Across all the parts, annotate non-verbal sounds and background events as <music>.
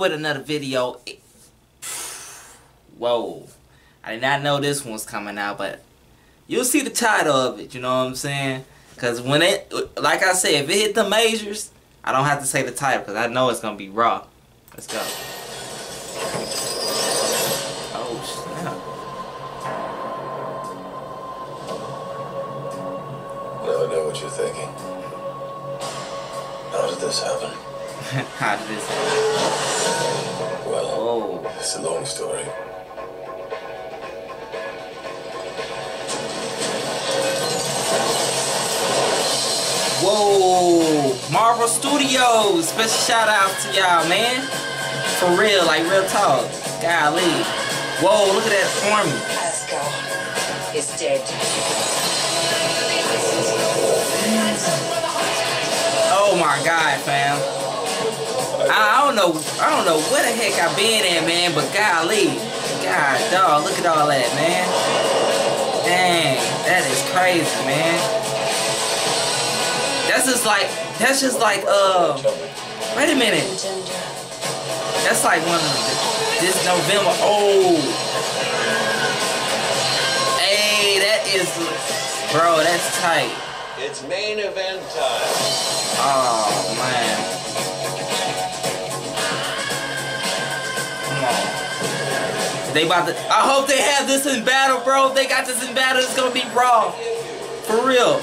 with another video. Whoa. I did not know this one was coming out, but you'll see the title of it, you know what I'm saying? Because when it, like I said, if it hit the majors, I don't have to say the title because I know it's going to be raw. Let's go. Oh, snap. Now I know what you're thinking. How did this happen? <laughs> How did this happen? Story. Whoa, Marvel Studios. Special shout out to y'all, man. For real, like real talk. Golly. Whoa, look at that army. Asgard is dead. Oh my god, fam. Don't know I don't know where the heck I been at, man, but golly. God dog, look at all that, man. Dang, that is crazy, man. That's just like that's just like uh wait a minute. That's like one of the, this November. Oh, hey, that is, bro, that's tight. It's main event time. Oh man, They about to. I hope they have this in battle, bro. If they got this in battle, it's gonna be raw, for real.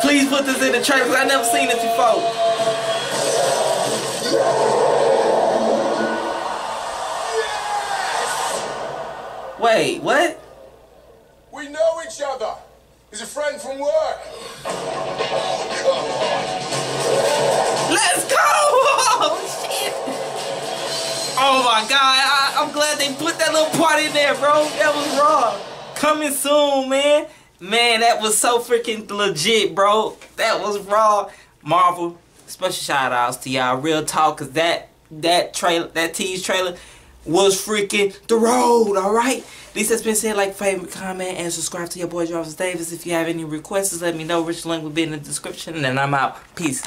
Please put this in the trailer, I never seen it before. Wait, what? We know each other. He's a friend from work. They put that little part in there, bro. That was raw. Coming soon, man. Man, that was so freaking legit, bro. That was raw. Marvel, special shout outs to y'all. Real talk, cause that that trailer, that tease trailer was freaking the road, alright? This has been said, like, favorite, comment, and subscribe to your boy Jarvis Davis. If you have any requests, let me know. Rich link will be in the description, and I'm out. Peace.